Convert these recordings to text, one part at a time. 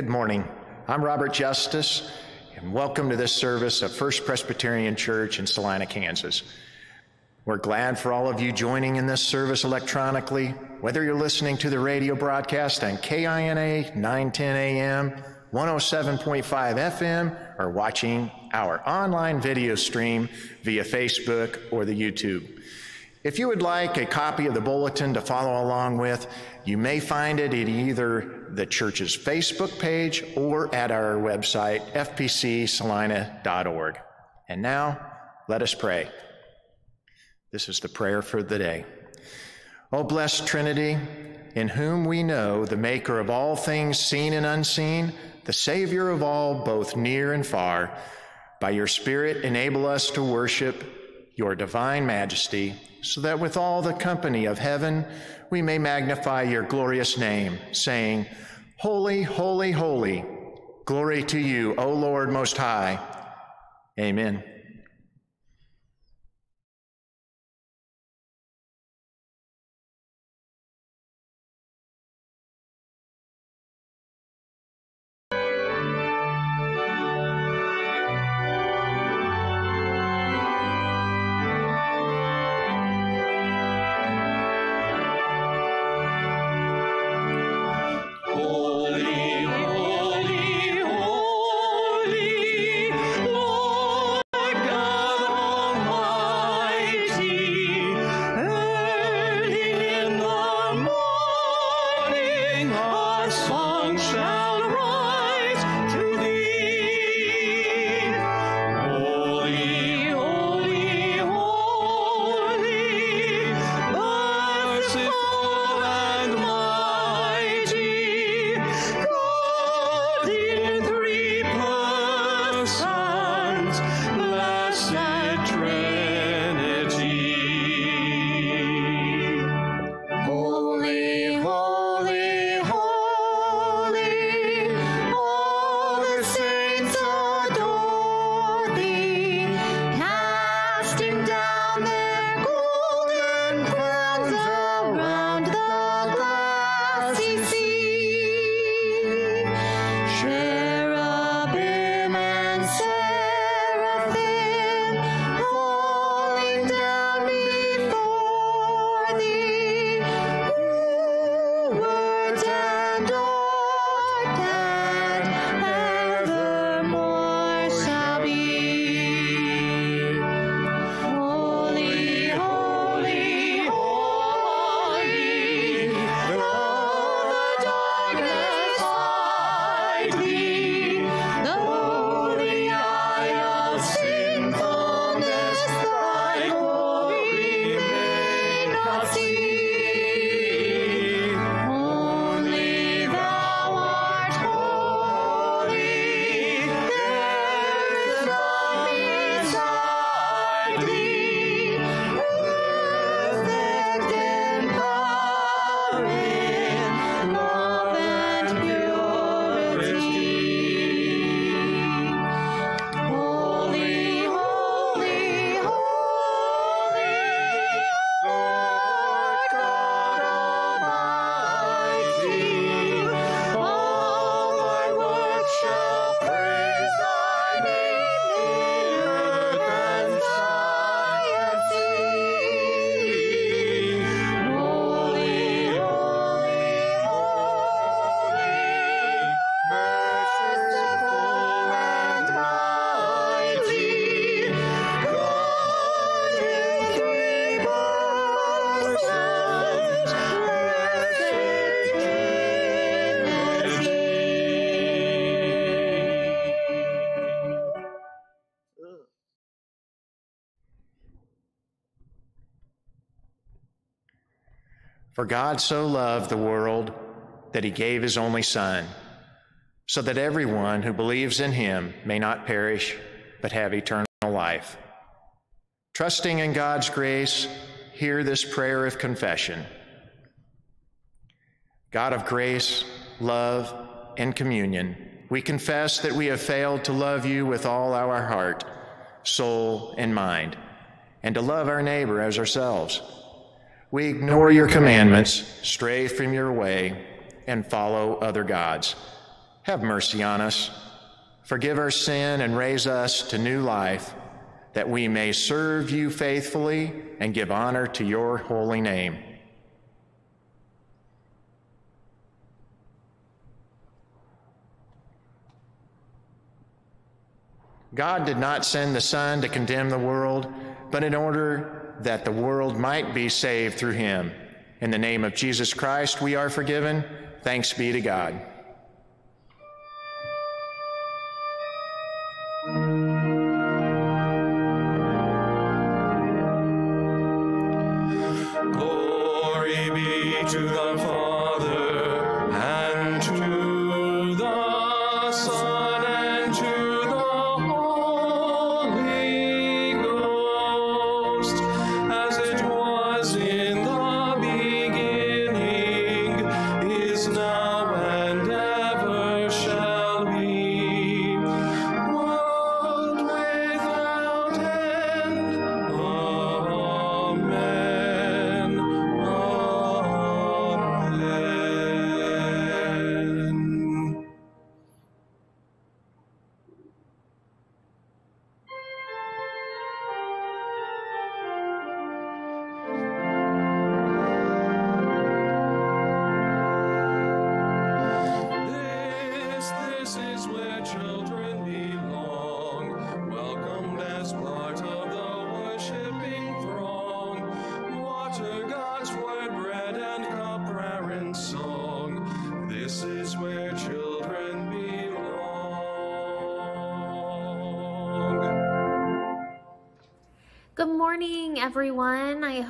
Good morning. I'm Robert Justice, and welcome to this service of First Presbyterian Church in Salina, Kansas. We're glad for all of you joining in this service electronically, whether you're listening to the radio broadcast on KINA 910 AM, 107.5 FM, or watching our online video stream via Facebook or the YouTube. If you would like a copy of the bulletin to follow along with, you may find it at either the church's Facebook page or at our website, fpcsalina.org. And now, let us pray. This is the prayer for the day. O blessed Trinity, in whom we know the maker of all things seen and unseen, the Savior of all, both near and far, by your Spirit enable us to worship your divine majesty so that with all the company of heaven we may magnify your glorious name, saying, Holy, holy, holy, glory to you, O Lord Most High. Amen. For God so loved the world that he gave his only Son, so that everyone who believes in him may not perish, but have eternal life. Trusting in God's grace, hear this prayer of confession. God of grace, love, and communion, we confess that we have failed to love you with all our heart, soul, and mind, and to love our neighbor as ourselves. We ignore your commandments, stray from your way, and follow other gods. have mercy on us. Forgive our sin and raise us to new life, that we may serve you faithfully and give honor to your holy name. God did not send the Son to condemn the world, but in order that the world might be saved through him. In the name of Jesus Christ, we are forgiven. Thanks be to God.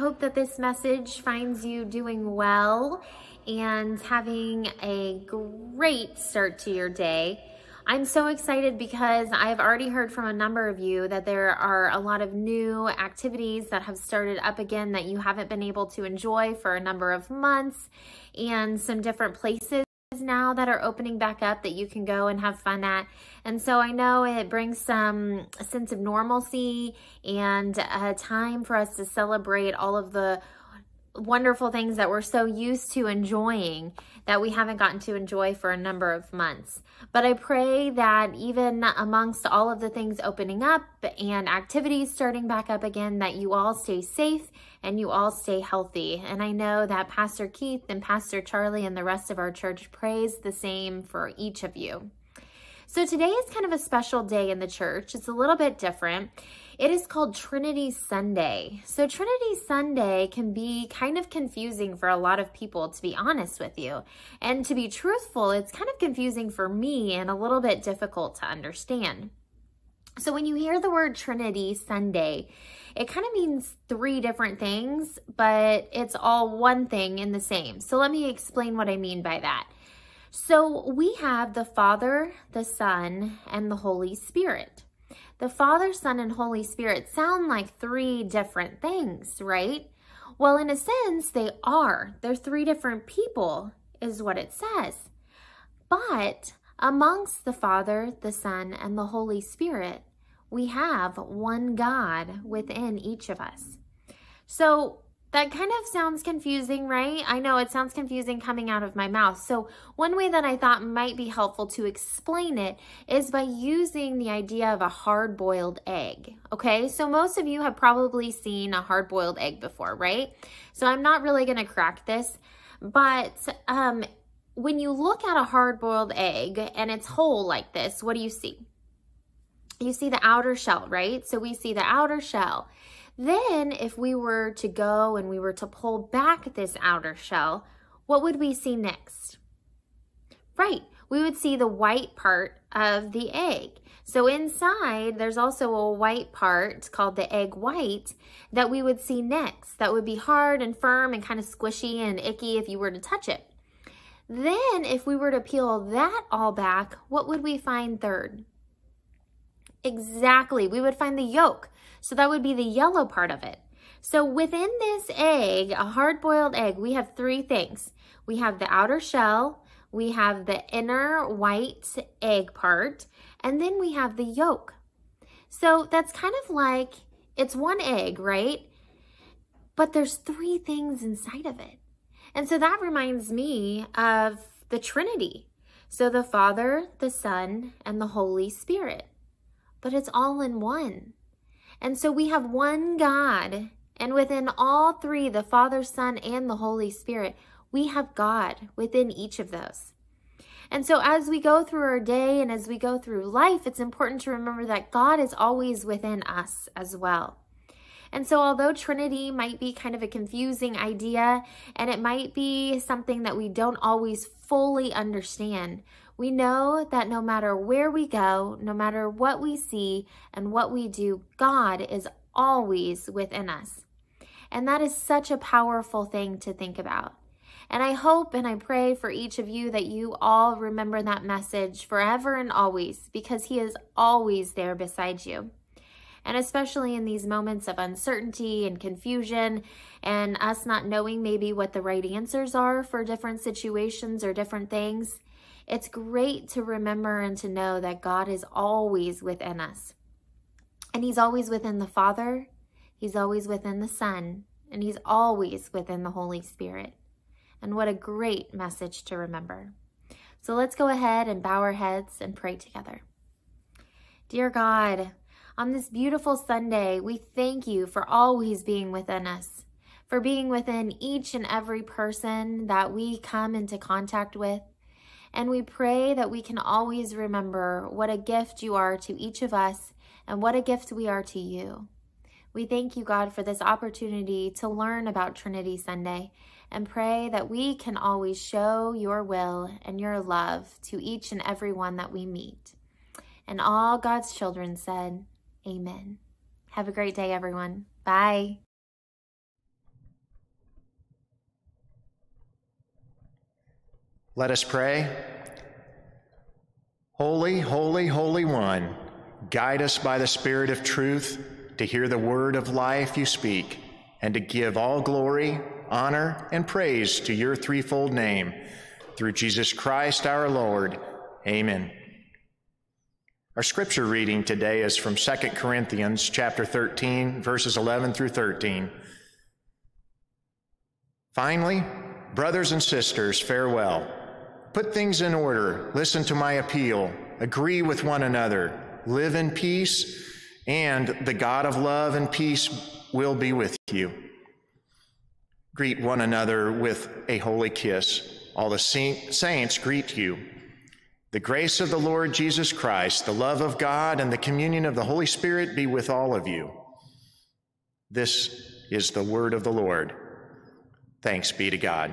Hope that this message finds you doing well and having a great start to your day. I'm so excited because I've already heard from a number of you that there are a lot of new activities that have started up again that you haven't been able to enjoy for a number of months and some different places now that are opening back up that you can go and have fun at. And so I know it brings some sense of normalcy and a time for us to celebrate all of the wonderful things that we're so used to enjoying that we haven't gotten to enjoy for a number of months. But I pray that even amongst all of the things opening up and activities starting back up again, that you all stay safe and you all stay healthy. And I know that Pastor Keith and Pastor Charlie and the rest of our church prays the same for each of you. So today is kind of a special day in the church. It's a little bit different. It is called Trinity Sunday. So Trinity Sunday can be kind of confusing for a lot of people, to be honest with you. And to be truthful, it's kind of confusing for me and a little bit difficult to understand. So when you hear the word Trinity Sunday, it kind of means three different things, but it's all one thing in the same. So let me explain what I mean by that. So we have the Father, the Son, and the Holy Spirit. The Father, Son, and Holy Spirit sound like three different things, right? Well, in a sense, they are. They're three different people, is what it says. But amongst the Father, the Son, and the Holy Spirit, we have one God within each of us. So that kind of sounds confusing, right? I know it sounds confusing coming out of my mouth. So one way that I thought might be helpful to explain it is by using the idea of a hard-boiled egg, okay? So most of you have probably seen a hard-boiled egg before, right? So I'm not really gonna crack this, but um, when you look at a hard-boiled egg and it's whole like this, what do you see? You see the outer shell, right? So we see the outer shell. Then if we were to go and we were to pull back this outer shell, what would we see next? Right, we would see the white part of the egg. So inside, there's also a white part called the egg white that we would see next. That would be hard and firm and kind of squishy and icky if you were to touch it. Then if we were to peel that all back, what would we find third? Exactly, we would find the yolk. So that would be the yellow part of it. So within this egg, a hard-boiled egg, we have three things. We have the outer shell, we have the inner white egg part, and then we have the yolk. So that's kind of like, it's one egg, right? But there's three things inside of it. And so that reminds me of the Trinity. So the Father, the Son, and the Holy Spirit. But it's all in one. And so we have one God. And within all three, the Father, Son, and the Holy Spirit, we have God within each of those. And so as we go through our day and as we go through life, it's important to remember that God is always within us as well. And so, although Trinity might be kind of a confusing idea and it might be something that we don't always fully understand, we know that no matter where we go, no matter what we see and what we do, God is always within us. And that is such a powerful thing to think about. And I hope and I pray for each of you that you all remember that message forever and always because He is always there beside you. And especially in these moments of uncertainty and confusion, and us not knowing maybe what the right answers are for different situations or different things, it's great to remember and to know that God is always within us. And He's always within the Father, He's always within the Son, and He's always within the Holy Spirit. And what a great message to remember. So let's go ahead and bow our heads and pray together. Dear God, on this beautiful Sunday, we thank you for always being within us, for being within each and every person that we come into contact with. And we pray that we can always remember what a gift you are to each of us and what a gift we are to you. We thank you, God, for this opportunity to learn about Trinity Sunday and pray that we can always show your will and your love to each and every one that we meet. And all God's children said, Amen. Have a great day, everyone. Bye. Let us pray. Holy, holy, holy one, guide us by the Spirit of truth to hear the word of life you speak and to give all glory, honor, and praise to your threefold name. Through Jesus Christ our Lord. Amen. Our scripture reading today is from 2 Corinthians chapter 13 verses 11 through 13. Finally, brothers and sisters, farewell. Put things in order, listen to my appeal, agree with one another, live in peace, and the God of love and peace will be with you. Greet one another with a holy kiss. All the saints greet you. The grace of the Lord Jesus Christ, the love of God, and the communion of the Holy Spirit be with all of you. This is the word of the Lord. Thanks be to God.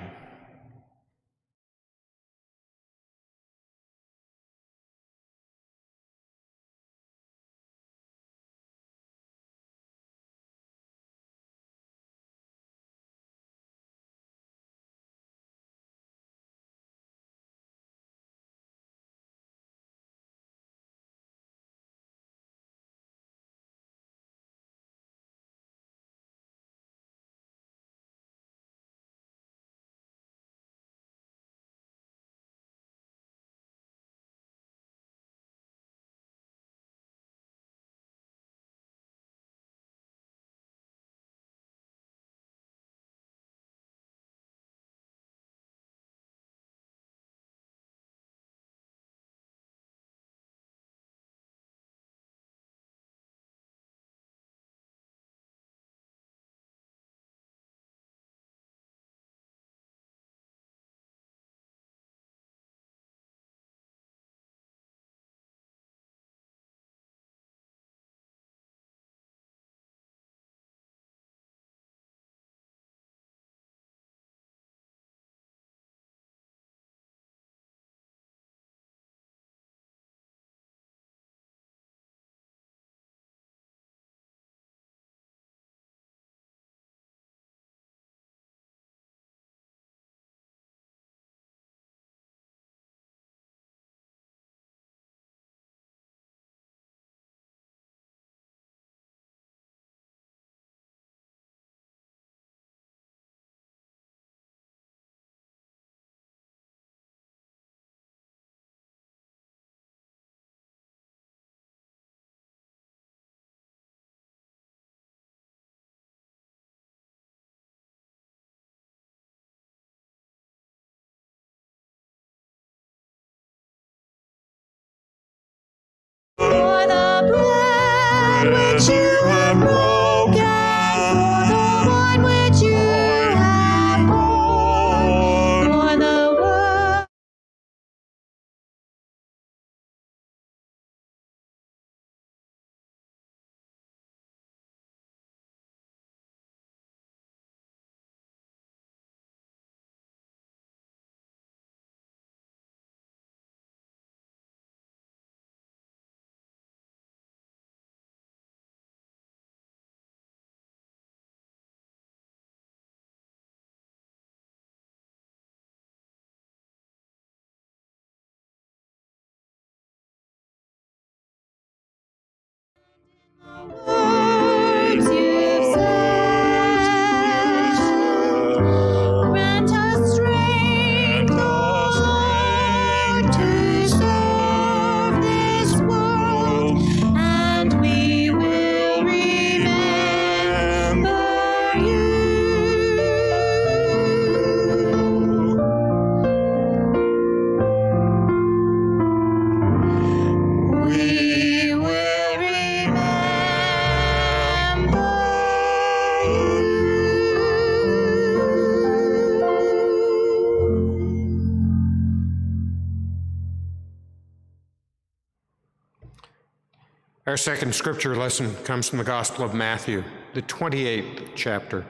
Second scripture lesson comes from the Gospel of Matthew, the 28th chapter.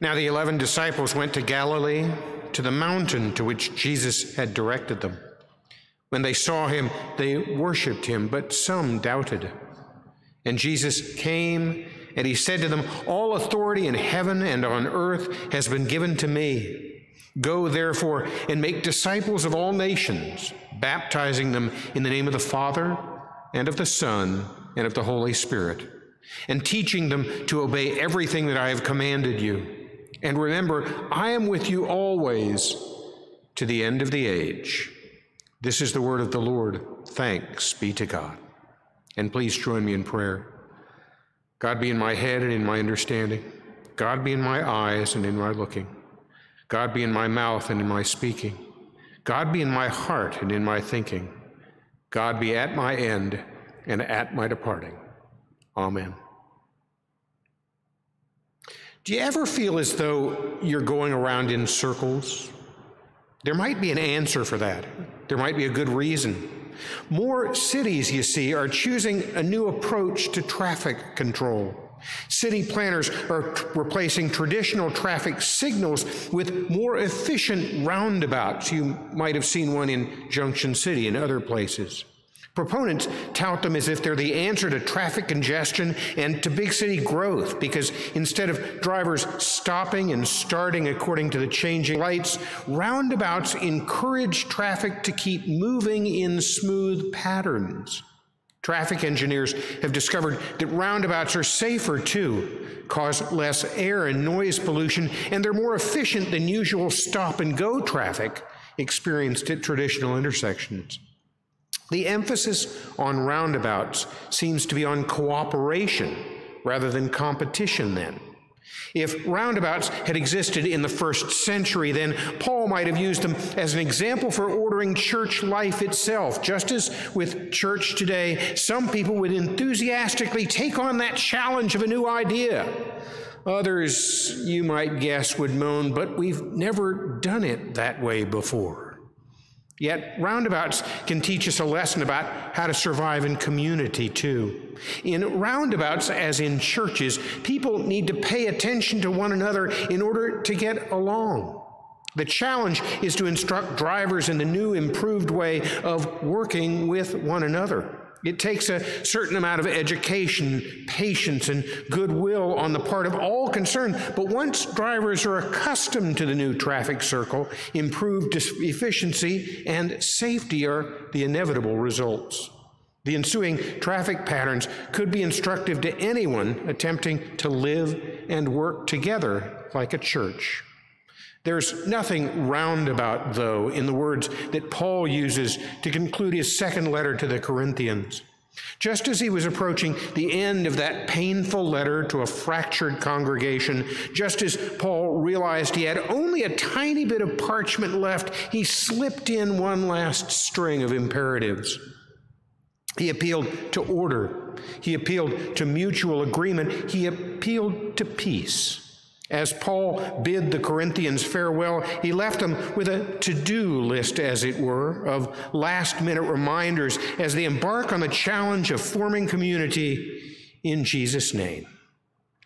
Now the eleven disciples went to Galilee, to the mountain to which Jesus had directed them. When they saw him, they worshiped him, but some doubted. And Jesus came and he said to them, All authority in heaven and on earth has been given to me. Go therefore and make disciples of all nations, baptizing them in the name of the Father and of the Son, and of the Holy Spirit, and teaching them to obey everything that I have commanded you. And remember, I am with you always to the end of the age. This is the word of the Lord. Thanks be to God. And please join me in prayer. God be in my head and in my understanding. God be in my eyes and in my looking. God be in my mouth and in my speaking. God be in my heart and in my thinking. God be at my end and at my departing. Amen. Do you ever feel as though you're going around in circles? There might be an answer for that. There might be a good reason. More cities, you see, are choosing a new approach to traffic control. City planners are t- replacing traditional traffic signals with more efficient roundabouts. You might have seen one in Junction City and other places. Proponents tout them as if they're the answer to traffic congestion and to big city growth because instead of drivers stopping and starting according to the changing lights, roundabouts encourage traffic to keep moving in smooth patterns. Traffic engineers have discovered that roundabouts are safer too, cause less air and noise pollution, and they're more efficient than usual stop and go traffic experienced at traditional intersections. The emphasis on roundabouts seems to be on cooperation rather than competition then. If roundabouts had existed in the first century, then Paul might have used them as an example for ordering church life itself. Just as with church today, some people would enthusiastically take on that challenge of a new idea. Others, you might guess, would moan, but we've never done it that way before. Yet, roundabouts can teach us a lesson about how to survive in community, too. In roundabouts, as in churches, people need to pay attention to one another in order to get along. The challenge is to instruct drivers in the new, improved way of working with one another. It takes a certain amount of education, patience, and goodwill on the part of all concerned. But once drivers are accustomed to the new traffic circle, improved efficiency and safety are the inevitable results. The ensuing traffic patterns could be instructive to anyone attempting to live and work together like a church. There's nothing roundabout, though, in the words that Paul uses to conclude his second letter to the Corinthians. Just as he was approaching the end of that painful letter to a fractured congregation, just as Paul realized he had only a tiny bit of parchment left, he slipped in one last string of imperatives. He appealed to order, he appealed to mutual agreement, he appealed to peace. As Paul bid the Corinthians farewell, he left them with a to do list, as it were, of last minute reminders as they embark on the challenge of forming community in Jesus' name.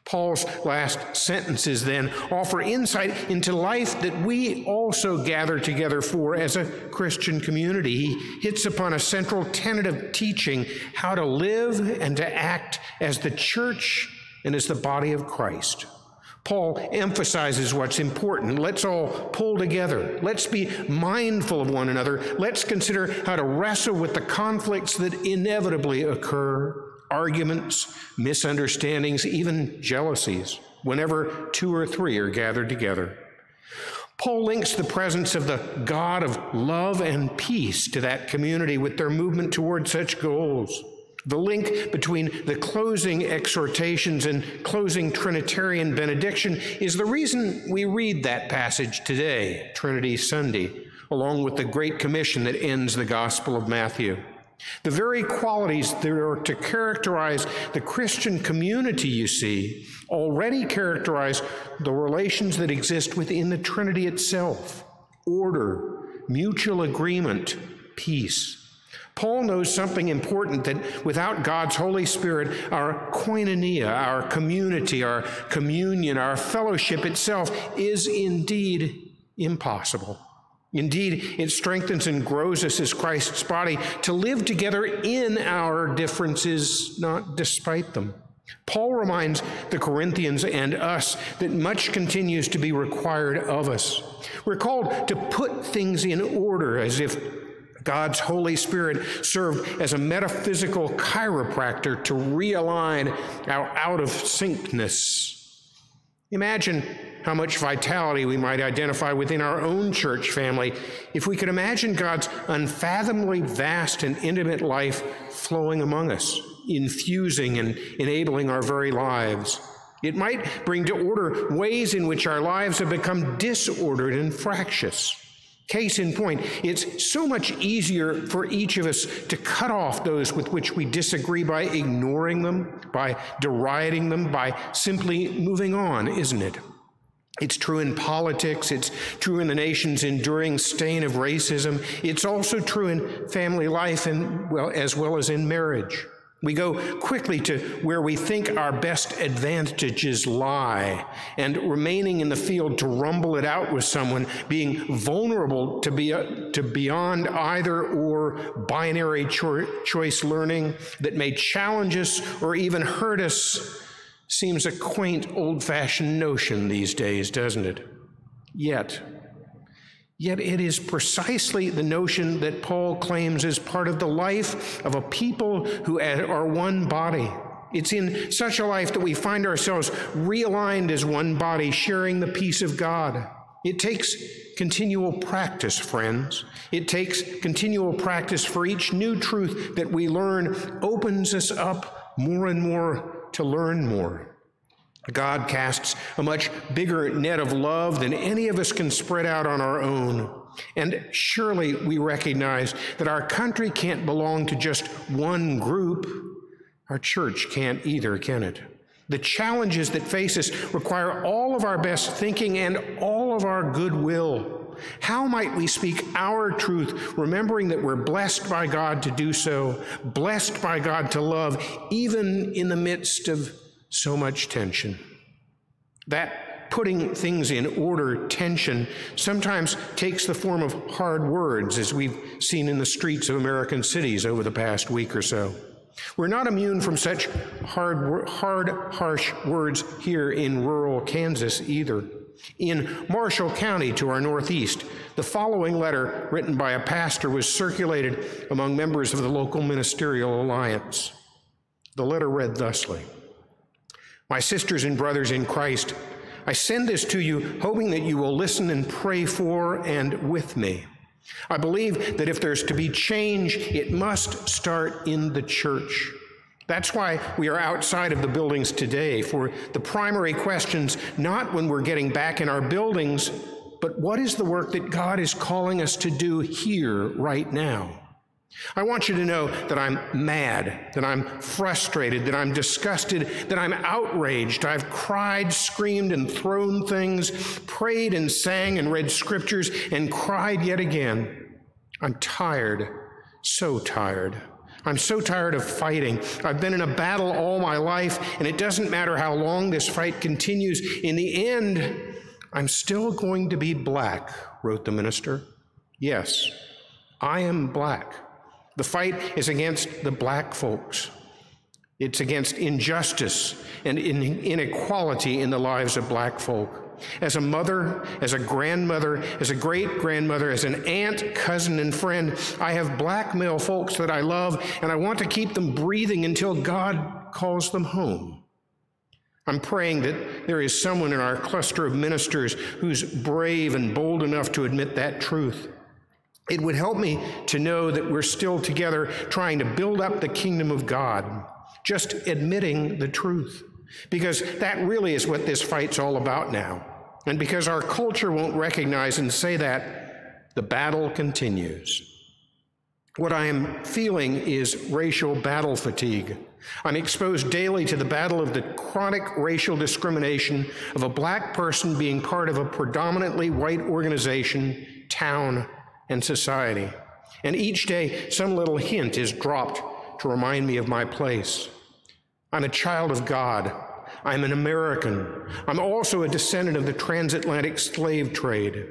Paul's last sentences then offer insight into life that we also gather together for as a Christian community. He hits upon a central tenet of teaching how to live and to act as the church and as the body of Christ. Paul emphasizes what's important. Let's all pull together. Let's be mindful of one another. Let's consider how to wrestle with the conflicts that inevitably occur arguments, misunderstandings, even jealousies, whenever two or three are gathered together. Paul links the presence of the God of love and peace to that community with their movement toward such goals. The link between the closing exhortations and closing Trinitarian benediction is the reason we read that passage today, Trinity Sunday, along with the Great Commission that ends the Gospel of Matthew. The very qualities that are to characterize the Christian community, you see, already characterize the relations that exist within the Trinity itself order, mutual agreement, peace. Paul knows something important that without God's Holy Spirit, our koinonia, our community, our communion, our fellowship itself is indeed impossible. Indeed, it strengthens and grows us as Christ's body to live together in our differences, not despite them. Paul reminds the Corinthians and us that much continues to be required of us. We're called to put things in order as if God's Holy Spirit served as a metaphysical chiropractor to realign our out of syncness. Imagine how much vitality we might identify within our own church family if we could imagine God's unfathomably vast and intimate life flowing among us, infusing and enabling our very lives. It might bring to order ways in which our lives have become disordered and fractious. Case in point, it's so much easier for each of us to cut off those with which we disagree by ignoring them, by deriding them, by simply moving on, isn't it? It's true in politics. It's true in the nation's enduring stain of racism. It's also true in family life and well, as well as in marriage. We go quickly to where we think our best advantages lie, and remaining in the field to rumble it out with someone, being vulnerable to, be, uh, to beyond either or binary cho- choice learning that may challenge us or even hurt us, seems a quaint, old fashioned notion these days, doesn't it? Yet, Yet it is precisely the notion that Paul claims is part of the life of a people who are one body. It's in such a life that we find ourselves realigned as one body, sharing the peace of God. It takes continual practice, friends. It takes continual practice for each new truth that we learn opens us up more and more to learn more. God casts a much bigger net of love than any of us can spread out on our own. And surely we recognize that our country can't belong to just one group. Our church can't either, can it? The challenges that face us require all of our best thinking and all of our goodwill. How might we speak our truth, remembering that we're blessed by God to do so, blessed by God to love, even in the midst of so much tension. That putting things in order tension sometimes takes the form of hard words, as we've seen in the streets of American cities over the past week or so. We're not immune from such hard, hard, harsh words here in rural Kansas either. In Marshall County to our northeast, the following letter, written by a pastor, was circulated among members of the local ministerial alliance. The letter read thusly my sisters and brothers in Christ, I send this to you hoping that you will listen and pray for and with me. I believe that if there's to be change, it must start in the church. That's why we are outside of the buildings today for the primary questions, not when we're getting back in our buildings, but what is the work that God is calling us to do here right now? I want you to know that I'm mad, that I'm frustrated, that I'm disgusted, that I'm outraged. I've cried, screamed, and thrown things, prayed and sang and read scriptures, and cried yet again. I'm tired, so tired. I'm so tired of fighting. I've been in a battle all my life, and it doesn't matter how long this fight continues. In the end, I'm still going to be black, wrote the minister. Yes, I am black. The fight is against the black folks. It's against injustice and inequality in the lives of black folk. As a mother, as a grandmother, as a great grandmother, as an aunt, cousin, and friend, I have black male folks that I love, and I want to keep them breathing until God calls them home. I'm praying that there is someone in our cluster of ministers who's brave and bold enough to admit that truth. It would help me to know that we're still together trying to build up the kingdom of God, just admitting the truth. Because that really is what this fight's all about now. And because our culture won't recognize and say that, the battle continues. What I am feeling is racial battle fatigue. I'm exposed daily to the battle of the chronic racial discrimination of a black person being part of a predominantly white organization, town, and society. And each day, some little hint is dropped to remind me of my place. I'm a child of God. I'm an American. I'm also a descendant of the transatlantic slave trade.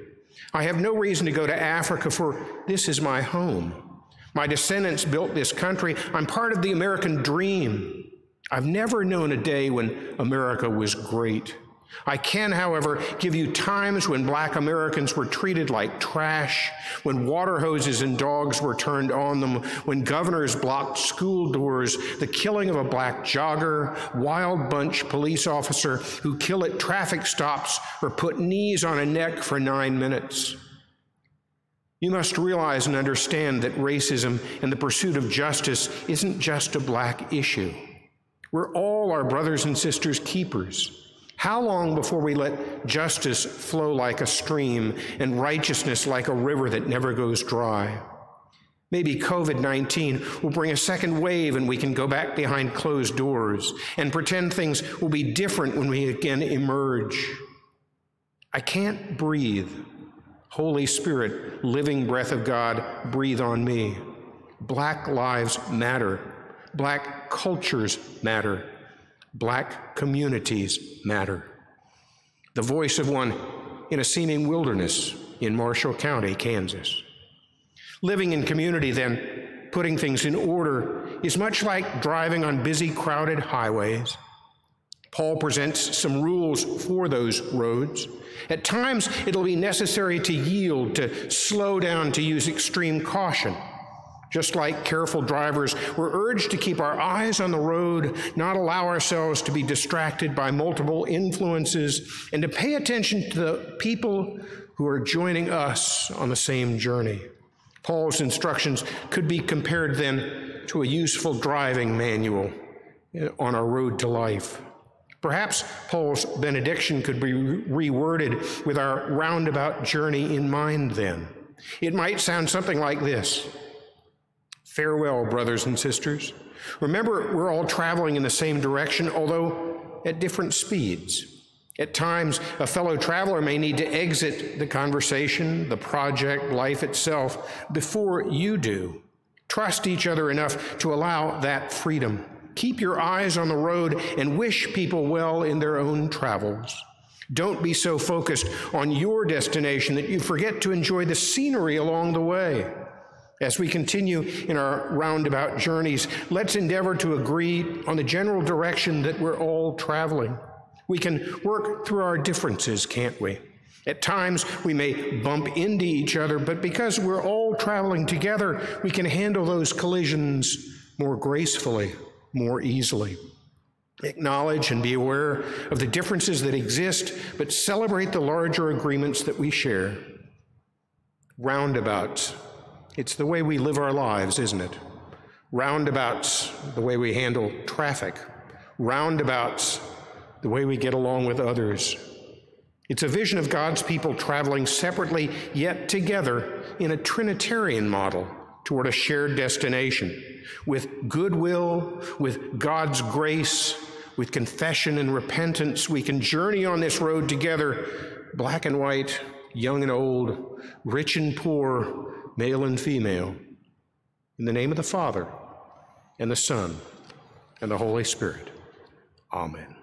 I have no reason to go to Africa, for this is my home. My descendants built this country. I'm part of the American dream. I've never known a day when America was great. I can, however, give you times when black Americans were treated like trash, when water hoses and dogs were turned on them, when governors blocked school doors, the killing of a black jogger, wild bunch police officer who kill at traffic stops or put knees on a neck for nine minutes. You must realize and understand that racism and the pursuit of justice isn't just a black issue. We're all our brothers and sisters' keepers. How long before we let justice flow like a stream and righteousness like a river that never goes dry? Maybe COVID 19 will bring a second wave and we can go back behind closed doors and pretend things will be different when we again emerge. I can't breathe. Holy Spirit, living breath of God, breathe on me. Black lives matter. Black cultures matter. Black communities matter. The voice of one in a seeming wilderness in Marshall County, Kansas. Living in community, then, putting things in order, is much like driving on busy, crowded highways. Paul presents some rules for those roads. At times, it'll be necessary to yield, to slow down, to use extreme caution. Just like careful drivers, we're urged to keep our eyes on the road, not allow ourselves to be distracted by multiple influences, and to pay attention to the people who are joining us on the same journey. Paul's instructions could be compared then to a useful driving manual on our road to life. Perhaps Paul's benediction could be reworded with our roundabout journey in mind then. It might sound something like this Farewell, brothers and sisters. Remember, we're all traveling in the same direction, although at different speeds. At times, a fellow traveler may need to exit the conversation, the project, life itself, before you do. Trust each other enough to allow that freedom. Keep your eyes on the road and wish people well in their own travels. Don't be so focused on your destination that you forget to enjoy the scenery along the way. As we continue in our roundabout journeys, let's endeavor to agree on the general direction that we're all traveling. We can work through our differences, can't we? At times, we may bump into each other, but because we're all traveling together, we can handle those collisions more gracefully, more easily. Acknowledge and be aware of the differences that exist, but celebrate the larger agreements that we share. Roundabouts it's the way we live our lives, isn't it? Roundabouts, the way we handle traffic. Roundabouts, the way we get along with others. It's a vision of God's people traveling separately yet together in a Trinitarian model toward a shared destination with goodwill, with God's grace, with confession and repentance. We can journey on this road together, black and white, young and old, rich and poor, male and female, in the name of the Father, and the Son, and the Holy Spirit. Amen.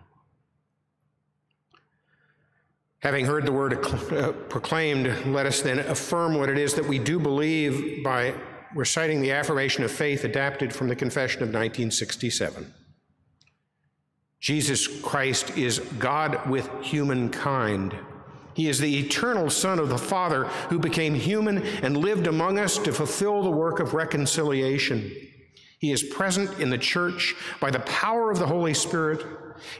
Having heard the word uh, proclaimed, let us then affirm what it is that we do believe by reciting the affirmation of faith adapted from the Confession of 1967. Jesus Christ is God with humankind he is the eternal Son of the Father who became human and lived among us to fulfill the work of reconciliation. He is present in the church by the power of the Holy Spirit,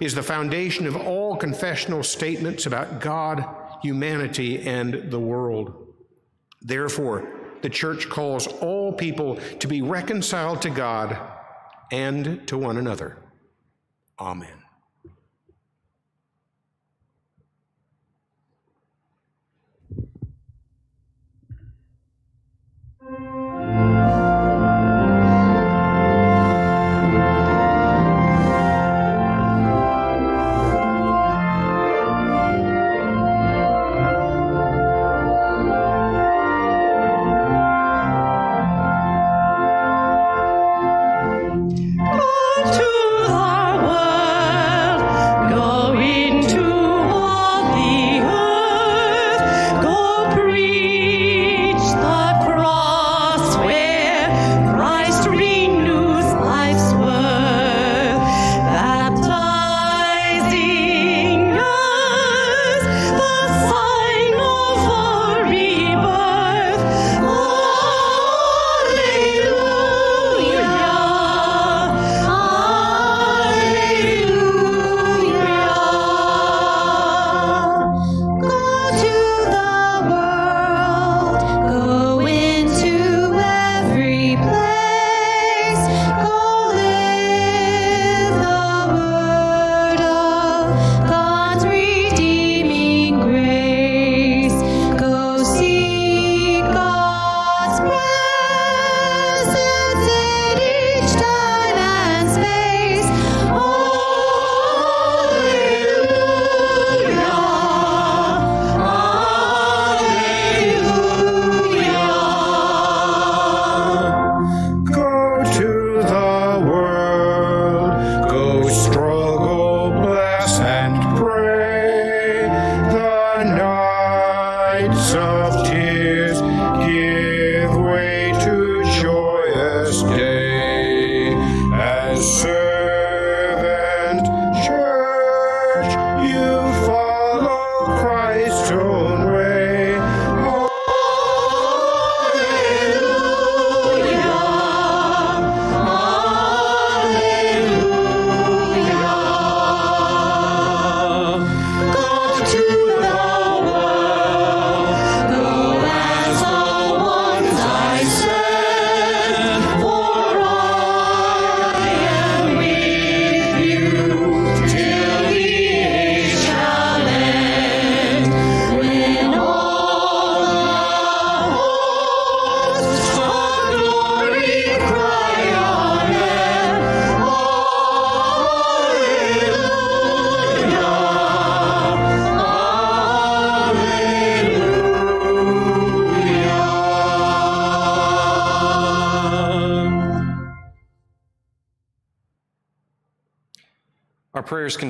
is the foundation of all confessional statements about God, humanity, and the world. Therefore, the church calls all people to be reconciled to God and to one another. Amen.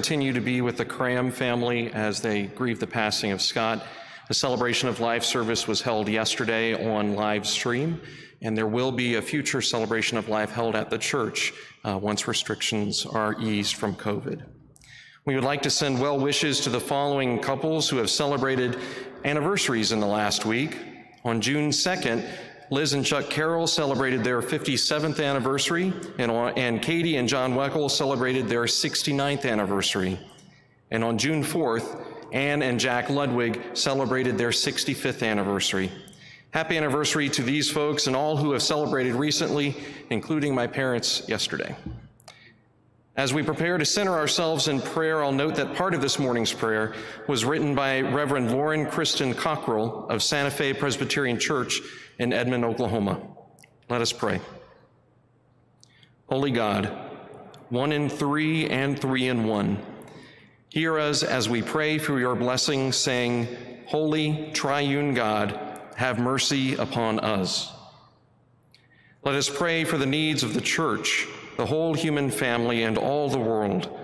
Continue to be with the Cram family as they grieve the passing of Scott. A celebration of life service was held yesterday on live stream, and there will be a future celebration of life held at the church uh, once restrictions are eased from COVID. We would like to send well wishes to the following couples who have celebrated anniversaries in the last week. On June 2nd, Liz and Chuck Carroll celebrated their 57th anniversary, and, and Katie and John Weckel celebrated their 69th anniversary. And on June 4th, Anne and Jack Ludwig celebrated their 65th anniversary. Happy anniversary to these folks and all who have celebrated recently, including my parents yesterday. As we prepare to center ourselves in prayer, I'll note that part of this morning's prayer was written by Reverend Lauren Kristen Cockrell of Santa Fe Presbyterian Church in Edmond, Oklahoma. Let us pray. Holy God, one in three and three in one, hear us as we pray for your blessing, saying, Holy Triune God, have mercy upon us. Let us pray for the needs of the church, the whole human family, and all the world,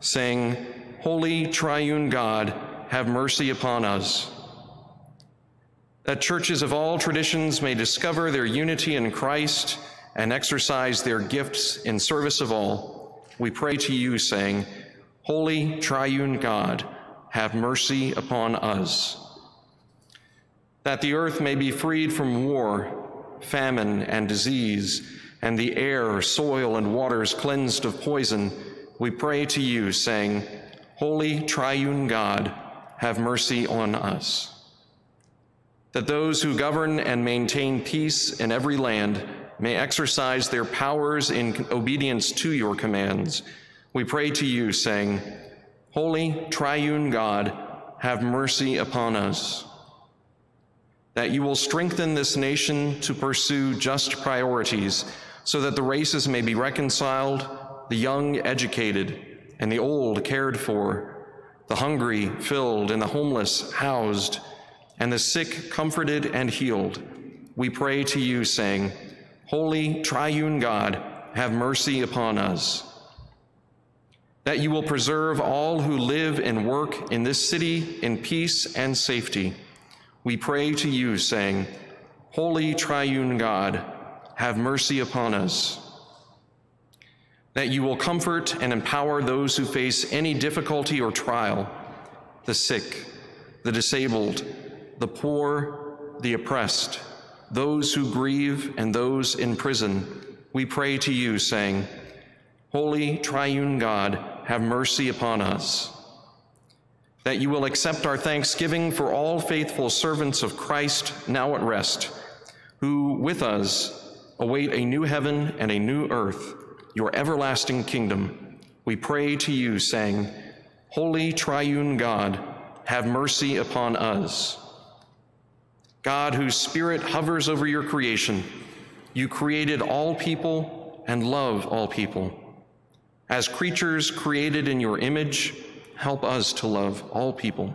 saying, Holy Triune God, have mercy upon us that churches of all traditions may discover their unity in Christ and exercise their gifts in service of all, we pray to you, saying, Holy Triune God, have mercy upon us. That the earth may be freed from war, famine, and disease, and the air, soil, and waters cleansed of poison, we pray to you, saying, Holy Triune God, have mercy on us that those who govern and maintain peace in every land may exercise their powers in obedience to your commands. We pray to you, saying, Holy Triune God, have mercy upon us. That you will strengthen this nation to pursue just priorities so that the races may be reconciled, the young educated, and the old cared for, the hungry filled, and the homeless housed and the sick comforted and healed, we pray to you, saying, Holy Triune God, have mercy upon us. That you will preserve all who live and work in this city in peace and safety. We pray to you, saying, Holy Triune God, have mercy upon us. That you will comfort and empower those who face any difficulty or trial, the sick, the disabled, the poor, the oppressed, those who grieve, and those in prison, we pray to you, saying, Holy Triune God, have mercy upon us. That you will accept our thanksgiving for all faithful servants of Christ now at rest, who with us await a new heaven and a new earth, your everlasting kingdom. We pray to you, saying, Holy Triune God, have mercy upon us. God, whose spirit hovers over your creation, you created all people and love all people. As creatures created in your image, help us to love all people.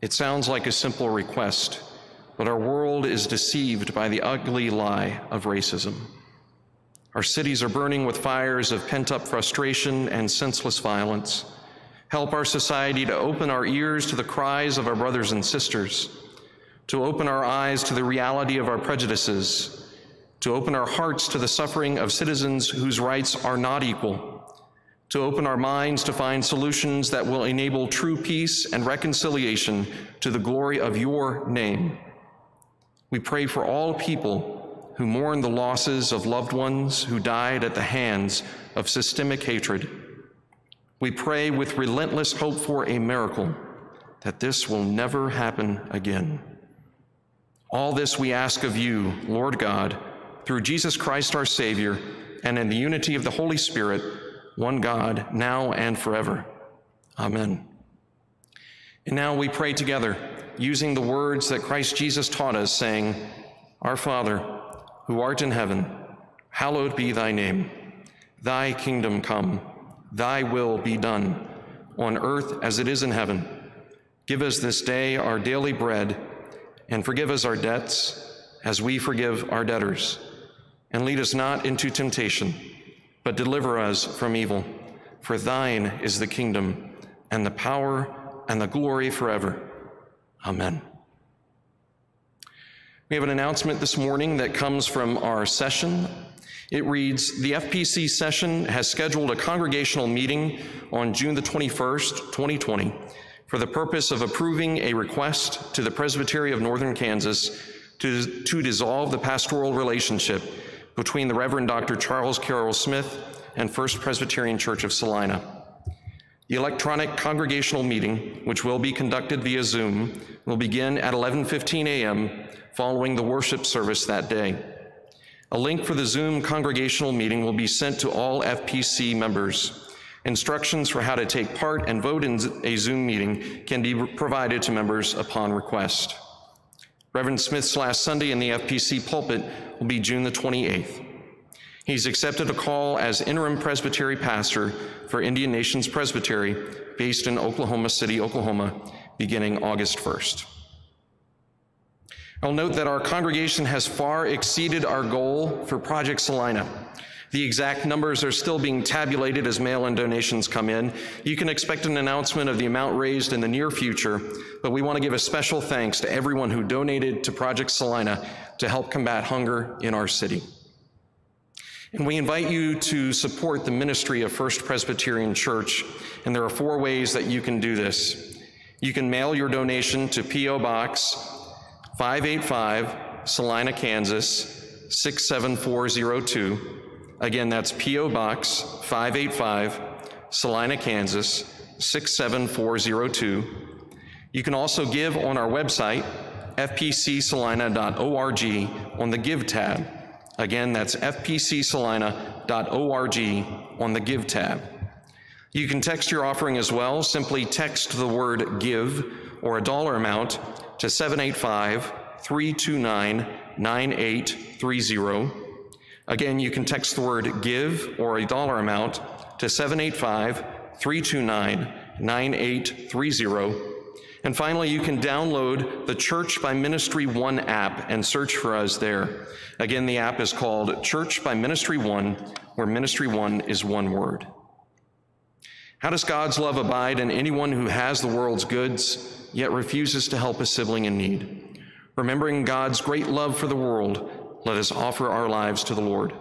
It sounds like a simple request, but our world is deceived by the ugly lie of racism. Our cities are burning with fires of pent up frustration and senseless violence. Help our society to open our ears to the cries of our brothers and sisters to open our eyes to the reality of our prejudices, to open our hearts to the suffering of citizens whose rights are not equal, to open our minds to find solutions that will enable true peace and reconciliation to the glory of your name. We pray for all people who mourn the losses of loved ones who died at the hands of systemic hatred. We pray with relentless hope for a miracle that this will never happen again. All this we ask of you, Lord God, through Jesus Christ our Savior, and in the unity of the Holy Spirit, one God, now and forever. Amen. And now we pray together, using the words that Christ Jesus taught us, saying, Our Father, who art in heaven, hallowed be thy name. Thy kingdom come, thy will be done, on earth as it is in heaven. Give us this day our daily bread and forgive us our debts as we forgive our debtors. And lead us not into temptation, but deliver us from evil. for thine is the kingdom, and the power, and the glory forever. Amen. We have an announcement this morning that comes from our session. It reads The FPC session has scheduled a congregational meeting on June the 21st, 2020, for the purpose of approving a request to the Presbytery of Northern Kansas to, to dissolve the pastoral relationship between the Reverend Dr. Charles Carroll Smith and First Presbyterian Church of Salina. The electronic congregational meeting, which will be conducted via Zoom, will begin at 11:15 a.m. following the worship service that day. A link for the Zoom congregational meeting will be sent to all FPC members. Instructions for how to take part and vote in a Zoom meeting can be provided to members upon request. Reverend Smith's last Sunday in the FPC pulpit will be June the 28th. He's accepted a call as interim presbytery pastor for Indian Nations Presbytery based in Oklahoma City, Oklahoma, beginning August 1st. I'll note that our congregation has far exceeded our goal for Project Salina. The exact numbers are still being tabulated as mail in donations come in. You can expect an announcement of the amount raised in the near future, but we want to give a special thanks to everyone who donated to Project Salina to help combat hunger in our city. And we invite you to support the ministry of First Presbyterian Church, and there are four ways that you can do this. You can mail your donation to P.O. Box 585, Salina, Kansas 67402. Again, that's P.O. Box 585, Salina, Kansas 67402. You can also give on our website, fpcsalina.org, on the Give tab. Again, that's fpcsalina.org on the Give tab. You can text your offering as well. Simply text the word give or a dollar amount to 785 329 9830. Again, you can text the word give or a dollar amount to 785 329 9830. And finally, you can download the Church by Ministry One app and search for us there. Again, the app is called Church by Ministry One, where Ministry One is one word. How does God's love abide in anyone who has the world's goods, yet refuses to help a sibling in need? Remembering God's great love for the world, let us offer our lives to the Lord.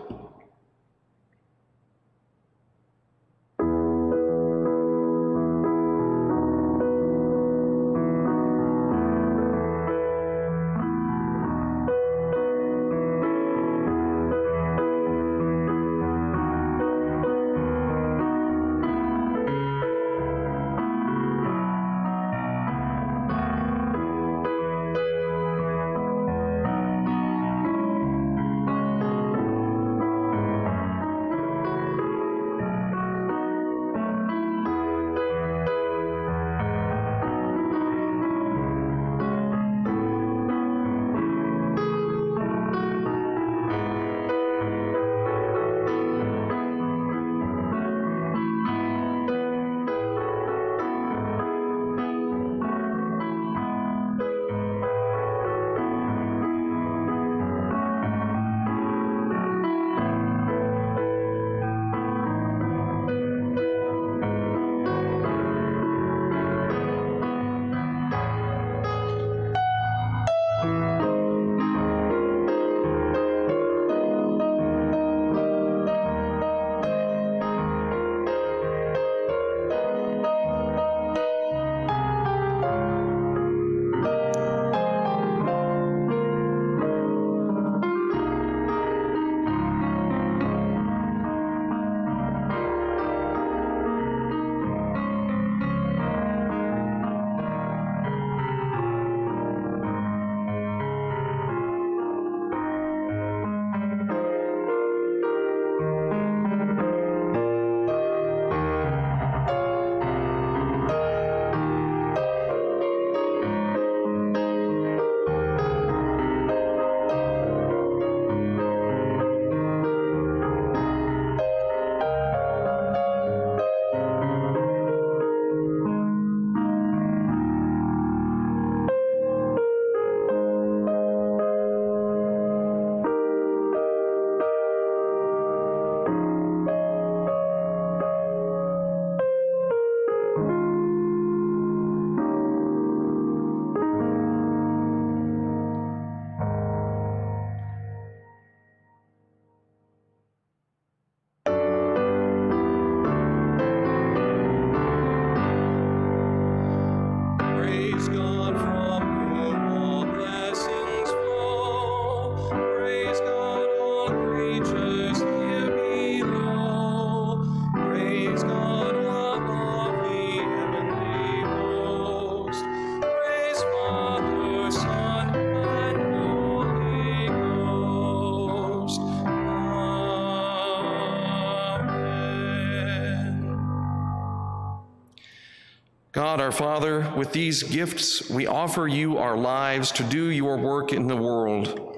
Father, with these gifts, we offer you our lives to do your work in the world.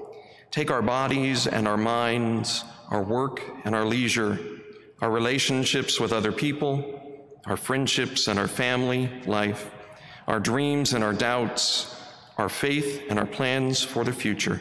Take our bodies and our minds, our work and our leisure, our relationships with other people, our friendships and our family life, our dreams and our doubts, our faith and our plans for the future.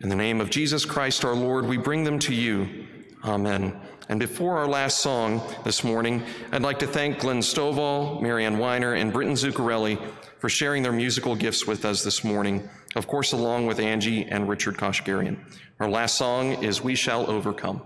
In the name of Jesus Christ our Lord, we bring them to you. Amen. And before our last song this morning, I'd like to thank Glen Stovall, Marianne Weiner, and Britton Zuccarelli for sharing their musical gifts with us this morning, of course, along with Angie and Richard Koshgarian. Our last song is We Shall Overcome.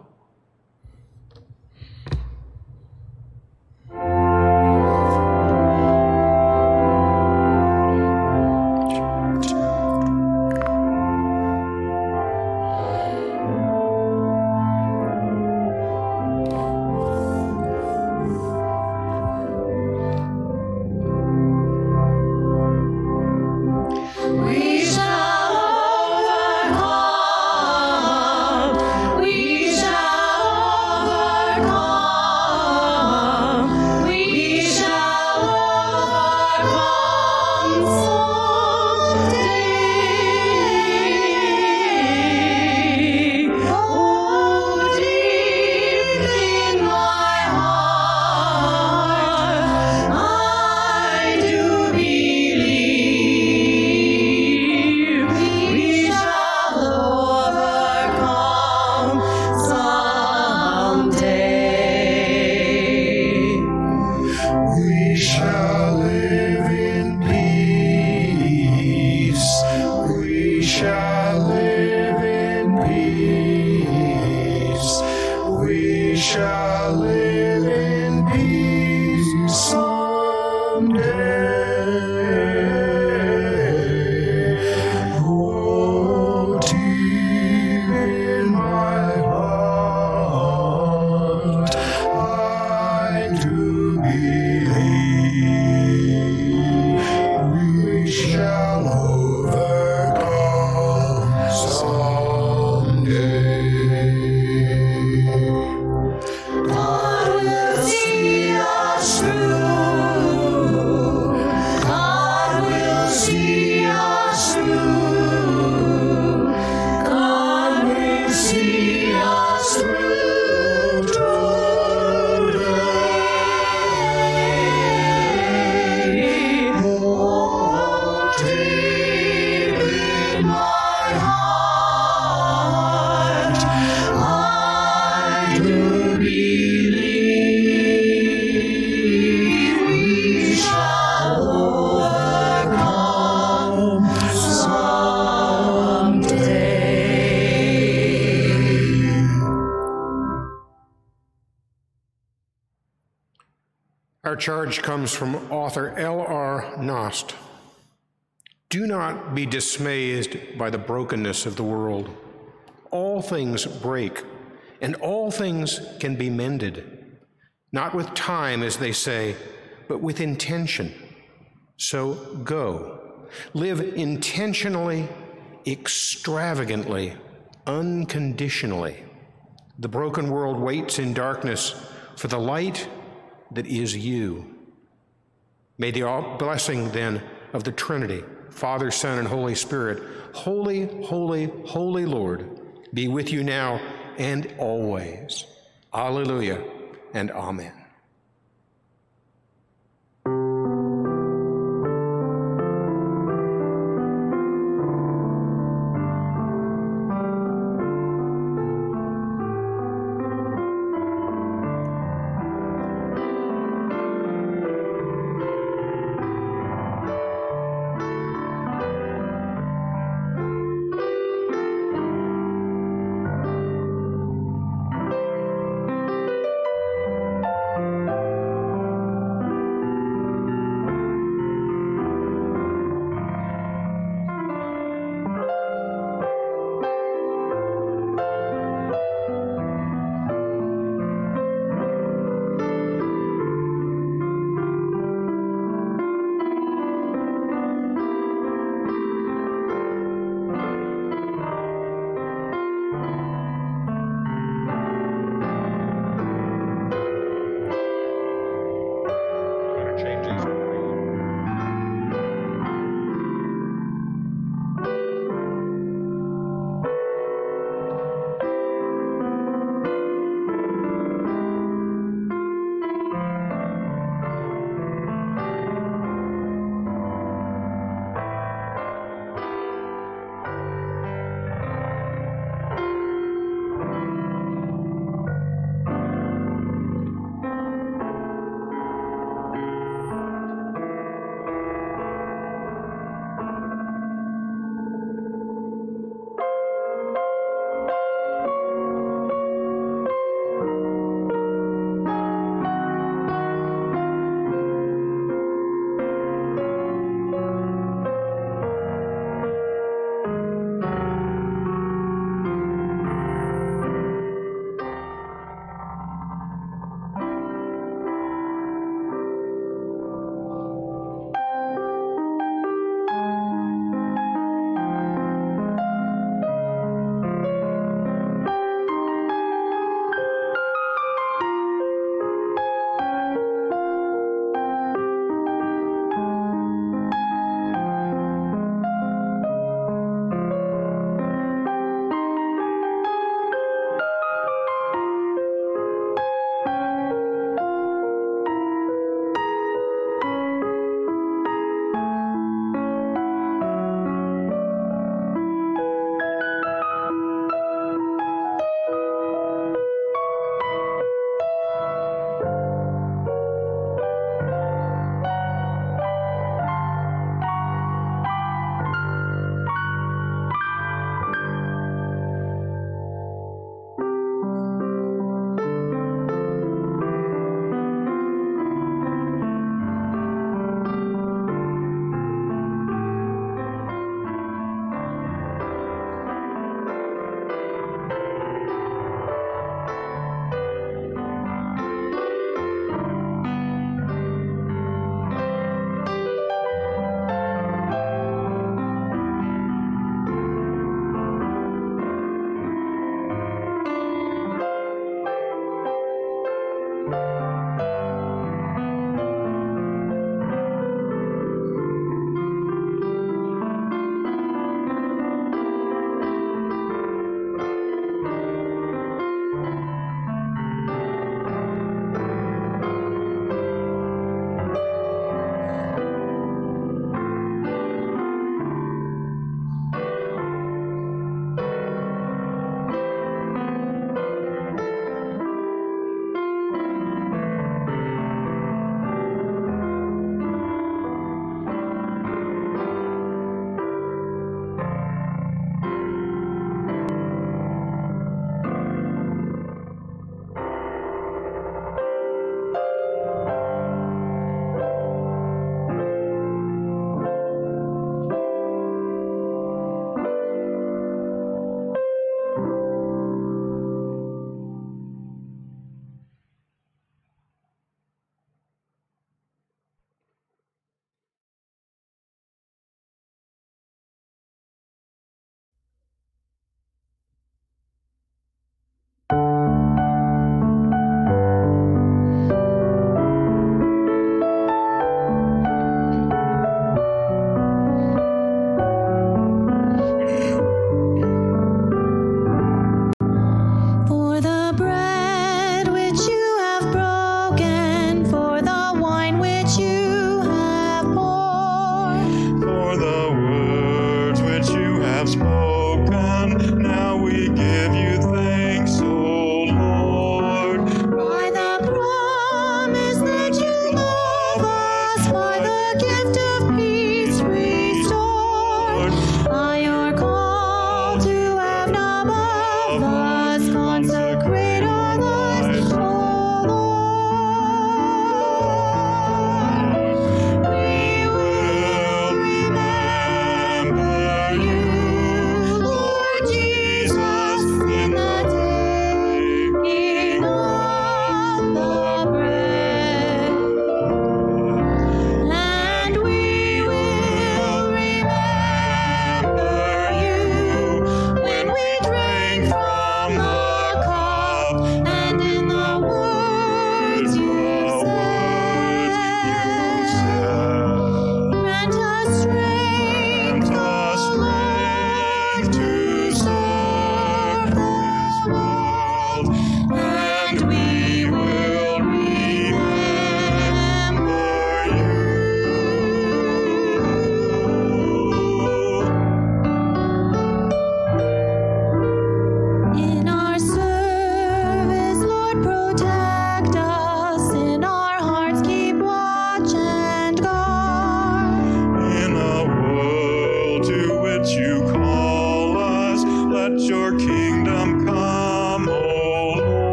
Charge comes from author L.R. Knost. Do not be dismayed by the brokenness of the world. All things break, and all things can be mended, not with time, as they say, but with intention. So go. Live intentionally, extravagantly, unconditionally. The broken world waits in darkness for the light that is you. May the blessing then of the Trinity, Father, Son, and Holy Spirit, holy, holy, holy Lord, be with you now and always. Alleluia and Amen.